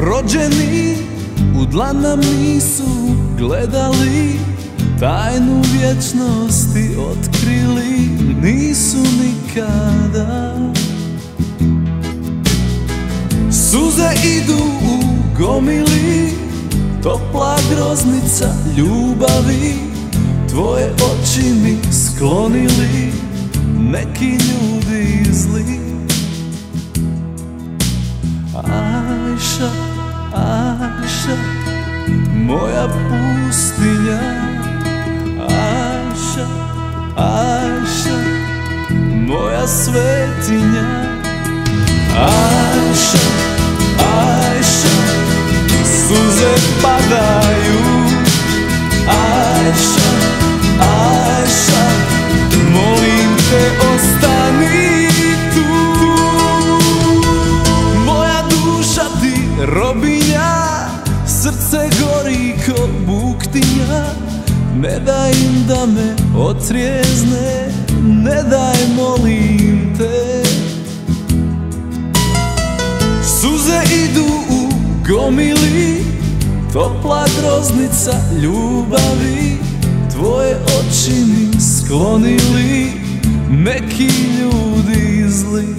rođeni u dlan nam nisu gledali Tajnu vječnosti otkrili nisu nikada. Suze idu u gomili Topla groznica ljubavi Tvoje oči mi sklonili Neki ljudi zli svetinja. Ajša, Ajša Suze padaju. Ajša, Ajša Molim te ostani tu. Moja duša ti robinja Srce gori ko buktinja. Ne daj im da me otrijezne gomili Topla groznica ljubavi Tvoje oči mi sklonili. Neki ljudi zli.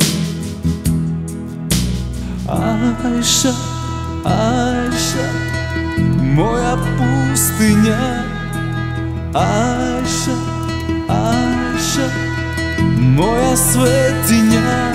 Ajša, Ajša Moja pustinja. Ajša, Ajša Moja svetinja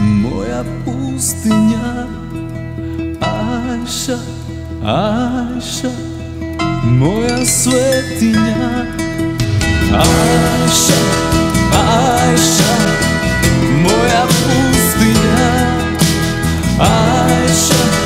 moja pustinja Ajša, Ajša, moja svetinja Ajša, Ajša, moja pustinja Ajša,